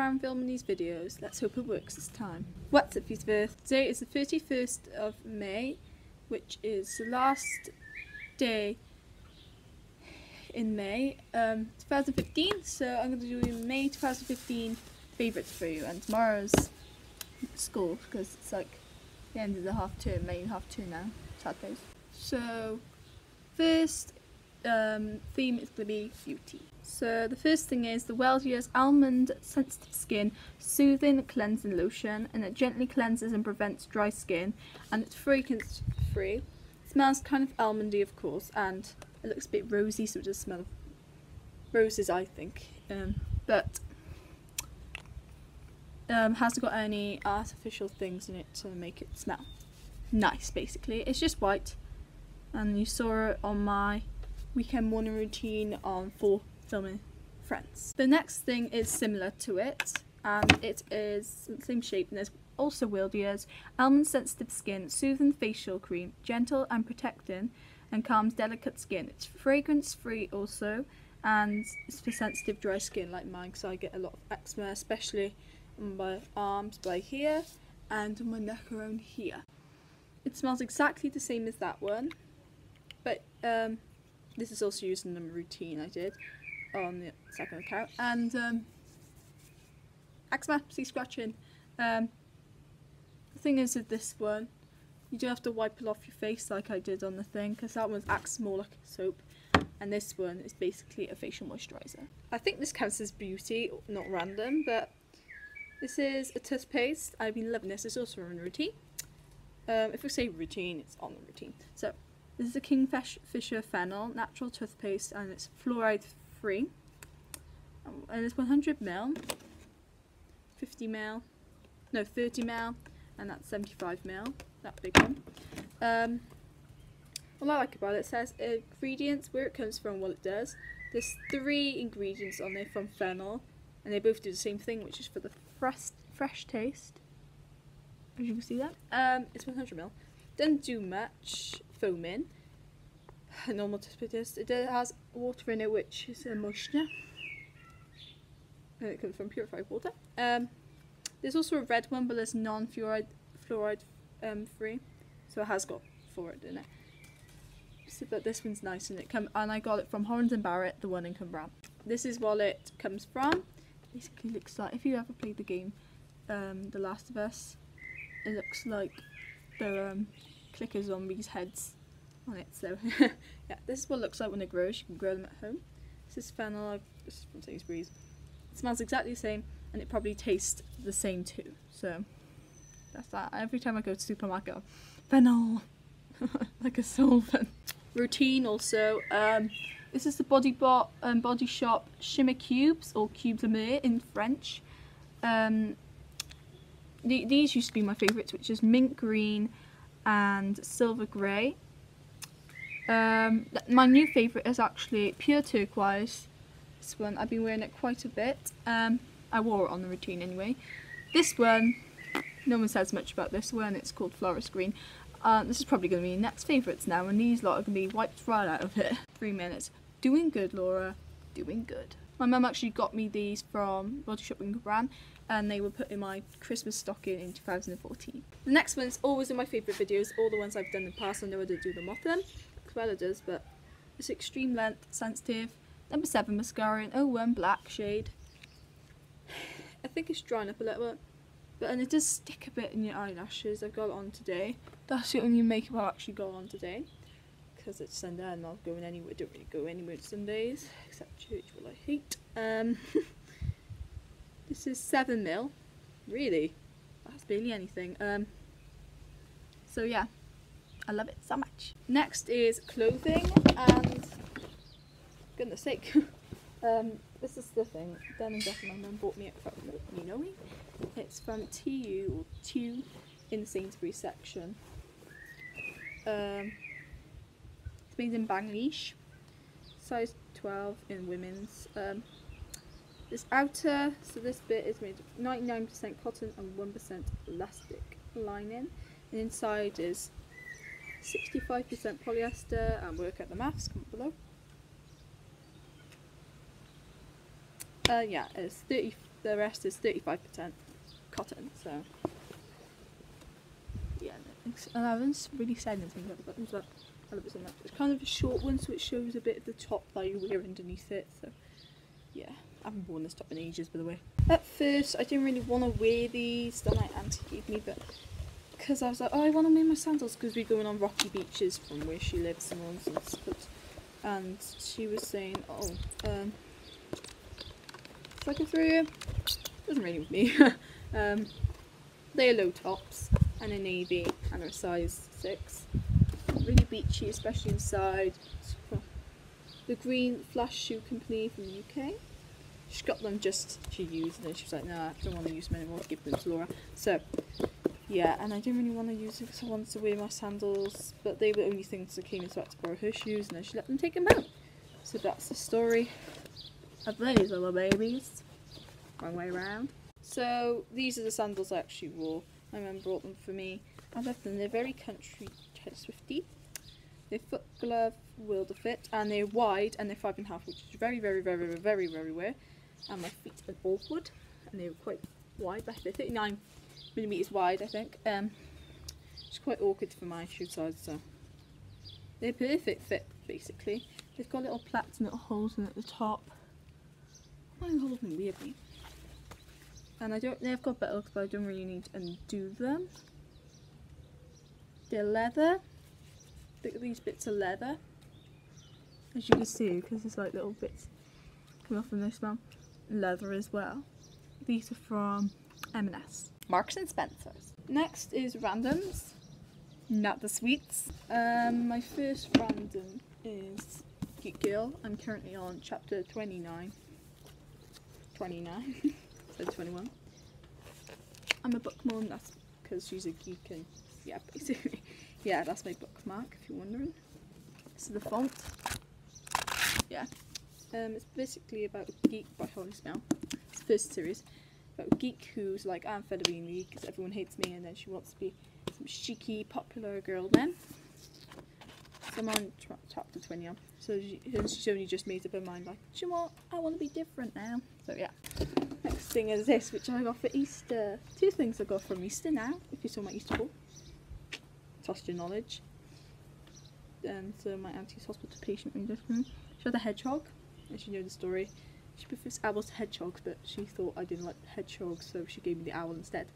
around filming these videos. Let's hope it works this time. What's up, Youth Today is the 31st of May, which is the last day in May um, 2015. So I'm going to do May 2015 favourites for you, and tomorrow's school because it's like the end of the half term, May half term now, Saturdays. So first um, theme is going to be beauty. So the first thing is the Weleda's Almond Sensitive Skin Soothing Cleansing Lotion and it gently cleanses and prevents dry skin and it's fragrance free. It smells kind of almondy of course and it looks a bit rosy so it does smell of roses I think. Um, but um, hasn't got any artificial things in it to make it smell nice basically. It's just white and you saw it on my weekend morning routine on for filming Friends. The next thing is similar to it and it is the same shape and there's also Weleda's Almond Sensitive Skin Soothing Facial Cream, gentle and protecting and calms delicate skin. It's fragrance free also and it's for sensitive dry skin like mine because I get a lot of eczema especially on my arms by here and on my neck around here. It smells exactly the same as that one but um, this is also used in the routine I did on the second account. And um, eczema, see scratching. Um, the thing is with this one, you do have to wipe it off your face like I did on the thing because that one acts more like soap and this one is basically a facial moisturiser. I think this counts as beauty, not random, but this is a toothpaste. I've been loving this. It's also on routine. Um, if we say routine, it's on the routine. So this is a Kingfisher Fennel natural toothpaste and it's fluoride free. Um, and it's 100 ml, 50 ml, no 30 ml, and that's 75 ml, that big one. Um, what I like about it, it says ingredients, where it comes from, what it does. There's three ingredients on there from fennel, and they both do the same thing, which is for the fresh, fresh taste. As you can see that. Um, it's 100 ml. Doesn't do much foaming a normal toothpaste. It has water in it, which is a moisture. And it comes from purified water. Um, there's also a red one, but it's non-fluoride fluoride um, free, so it has got fluoride in it. So, but this one's nice, and it come and I got it from Holland and Barrett, the one in Cumberland. This is what it comes from. Basically, looks like if you ever played the game, um, The Last of Us, it looks like the um, clicker zombies' heads on it. So yeah, this is what it looks like when it grows. You can grow them at home. This is fennel. This is from Sainsbury's. It smells exactly the same, and it probably tastes the same too. So that's that. Every time I go to supermarket, fennel, like a solvent. Routine also. Um, this is the Body Bot um, Body Shop Shimmer Cubes or Cubes Amour in French. Um, th these used to be my favourites, which is mint green and silver grey. Um, my new favourite is actually Pure Turquoise. This one, I've been wearing it quite a bit. Um, I wore it on the routine anyway. This one, no one says much about this one, it's called Florist Green. Uh, this is probably going to be next favourites now, and these lot are going to be wiped right out of it. Three minutes. Doing good, Laura. Doing good. My mum actually got me these from Body Shop in Cwmbran, and they were put in my Christmas stocking in 2014. The next one is always in my favourite videos, all the ones I've done in the past, I know I did do them often. Cruella does, but it's extreme length, sensitive. Number 7 mascara in 01 black shade. I think it's drying up a little bit. But and it does stick a bit in your eyelashes. I've got it on today. That's the only makeup I've actually got on today. Because it's Sunday and I'm not going anywhere. Don't really go anywhere on Sundays. Except church, what I hate. Um, this is 7 mil. Really? That's barely anything. Um, so yeah. I love it so much. Next is clothing and goodness sake. um, this is the thing. And Jeff, my mum bought me it from you know me. It's from TU or TU in the Sainsbury's section. Um, made in Bangladesh. Size 12 in women's. Um, this outer, so this bit is made of 99% cotton and 1% elastic lining. And inside is 65% polyester and work at the maths, comment below. Uh, yeah, it's 30, the rest is 35% cotton. So yeah, it's- and I haven't really said anything about it, but it's about I love it so much. It's kind of a short one, so it shows a bit of the top that you wear underneath it. So yeah, I haven't worn this top in ages, by the way. At first, I didn't really want to wear these that my auntie gave me, but because I was like, oh, I want to make my sandals because we're going on rocky beaches from where she lives and nonsense. But and she was saying, oh, um, through here, doesn't really with me. um, they're low tops and a navy and a size six. Really beachy, especially inside. The Green Flash Shoe Company from the UK. She got them just to use, and then she was like, "Nah, I don't want to use them anymore. Give them to Laura." So, yeah, and I didn't really want to use them because I wanted to wear my sandals, but they were the only things that came so I had to borrow her shoes, and then she let them take them out. So that's the story of these little babies. Wrong way around. So these are the sandals I actually wore. My mum brought them for me. I love them. They're very country swifty. They're foot glove wilder fit and they're wide and they're five and a half, which is very, very, very, very, very, very rare. And my feet are awkward and they're quite wide. They're 39 millimeters wide, I think. Um, it's quite awkward for my shoe size, so they're perfect fit basically. They've got little plaits and little holes in at the top. Are they holding weirdly? And I don't. They've got buttocks, but I don't really need to undo them. They're leather. These bits of leather. As you can see, because there's like little bits coming off in this one. Leather as well. These are from M&S. Marks and Spencer's. Next is randoms. Not the sweets. Um, my first random is Geek Girl. I'm currently on chapter 29. 29. so 21. I'm a book mom, that's because she's a geek and yeah, basically. Yeah, that's my bookmark if you're wondering. So the font. Yeah. Um, it's basically about a geek by Holly Smale. It's the first series. About a geek who's like i'm fella amphetamine because everyone hates me and then she wants to be some cheeky, popular girl then. So I'm on chapter 20 on. So she, she's only just made up her mind like, do you know what? I want to be different now. So yeah. Next thing is this, which I got for Easter. Two things I got from Easter now, if you saw my Easter haul. Your knowledge. Um, so my auntie's hospital patient in reader. She had a hedgehog, as you know the story. She prefers owls to hedgehogs, but she thought I didn't like hedgehogs, so she gave me the owl instead.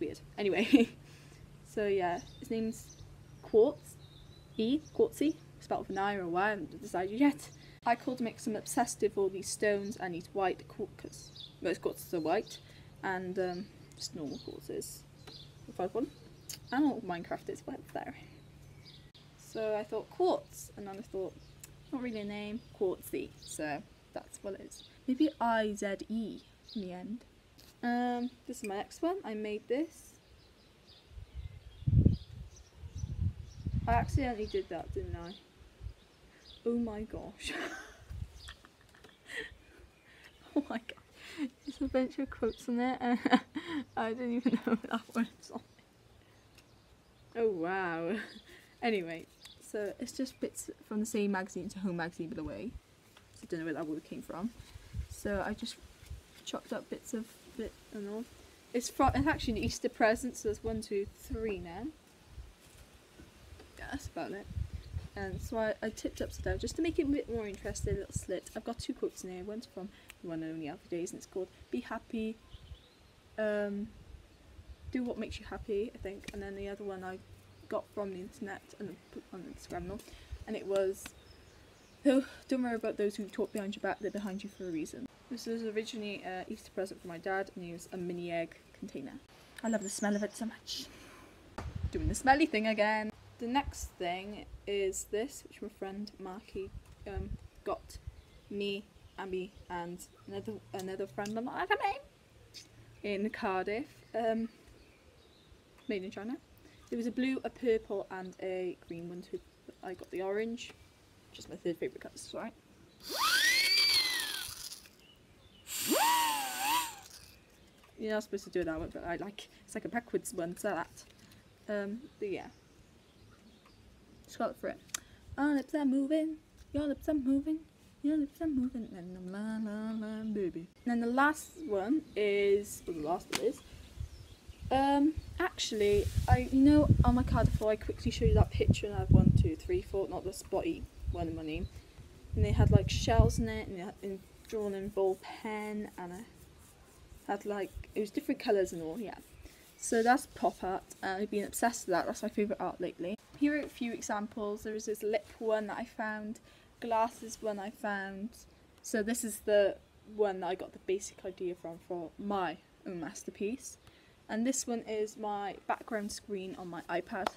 Weird. Anyway, so yeah, his name's Quartz. E, Quartzy, spelled with an I or a Y, I haven't decided yet. I called him because I'm obsessed with all these stones and he's white because most quartzes are white and um, just normal quartzes. If I one. I don't Minecraft is, it's there. So I thought quartz and then I thought, not really a name, Quartzy. So that's what it is. Maybe I Z E in the end. Um, this is my next one. I made this. I accidentally did that, didn't I? Oh my gosh. oh my god. There's a bunch of quotes on there. I didn't even know that was on it. Oh wow. Anyway, so it's just bits from the same magazine to Home Magazine, by the way. So I don't know where that word came from. So I just chopped up bits of it and all. It's from it's actually an Easter present, so there's one, two, three now. Yeah, that's about it. And so I, I tipped upside down just to make it a bit more interesting, a little slit. I've got two quotes in here. One's from the one only Alpha Days, and it's called "Be happy, um, do what makes you happy." I think, and then the other one I got from the internet and put on Instagram, and it was, "Oh, don't worry about those who talk behind your back; they're behind you for a reason." This was originally a Easter present for my dad, and he was a mini egg container. I love the smell of it so much. Doing the smelly thing again. The next thing is this, which my friend Marky um, got me, Abby, and another another friend I'm not name in Cardiff. Um, made in China. There was a blue, a purple, and a green one. Too. I got the orange, which is my third favourite colour. Sorry. You're not supposed to do that one, but I like it's like a backwards one, so that. Um, but yeah. Scarlet for it. Our lips are moving, your lips are moving, Your lips are moving and la la la baby. And then the last one is well, the last one is um actually I you know on my card before I quickly showed you that picture and I have one, two, three, four, not the spotty one in my name. And they had like shells in it and they had in, drawn in ball pen and I had like it was different colours and all, yeah. So that's pop art I've been obsessed with that, that's my favourite art lately. Here are a few examples. There is this lip one that I found, glasses one I found. So this is the one that I got the basic idea from for my masterpiece. And this one is my background screen on my iPad.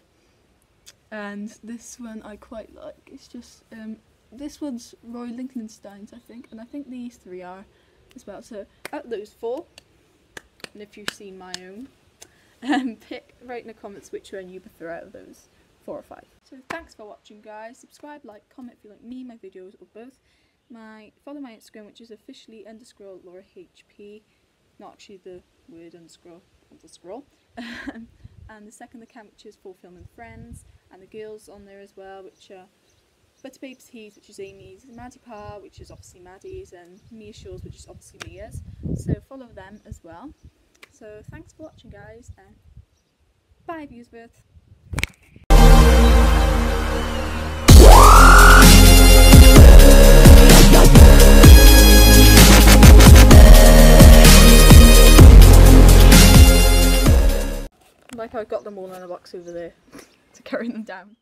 And this one I quite like. It's just um, this one's Roy Lichtenstein's I think, and I think these three are as well. So out those four, and if you've seen my own, um, pick write in the comments which one you prefer out of those four or five. So thanks for watching guys. Subscribe, like, comment if you like me, my videos or both. My follow my Instagram which is officially underscore Laura HP. Not actually the word underscore underscore. and the second account which is for Fulfillment Friends and the girls on there as well which are Butter Babes Tees which is Amy's, Maddie Pa which is obviously Maddie's and Mia Shores which is obviously Mia's. So follow them as well. So thanks for watching guys and bye Viewsworth. Like I've got them all in a box over there to carry them down.